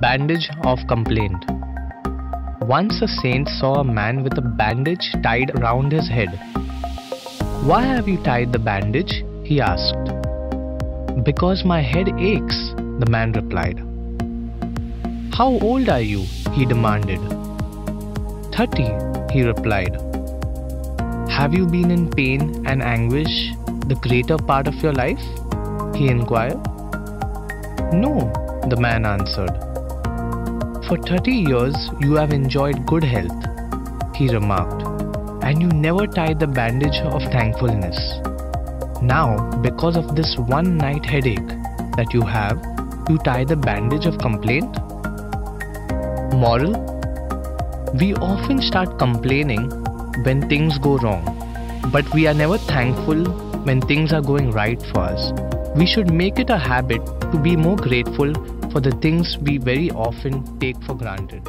Bandage of Complaint Once a saint saw a man with a bandage tied round his head. Why have you tied the bandage? he asked. Because my head aches, the man replied. How old are you? he demanded. Thirty, he replied. Have you been in pain and anguish the greater part of your life? he inquired. No, the man answered. For 30 years you have enjoyed good health, he remarked, and you never tied the bandage of thankfulness. Now, because of this one night headache that you have, you tie the bandage of complaint? Moral We often start complaining when things go wrong, but we are never thankful when things are going right for us. We should make it a habit to be more grateful for the things we very often take for granted.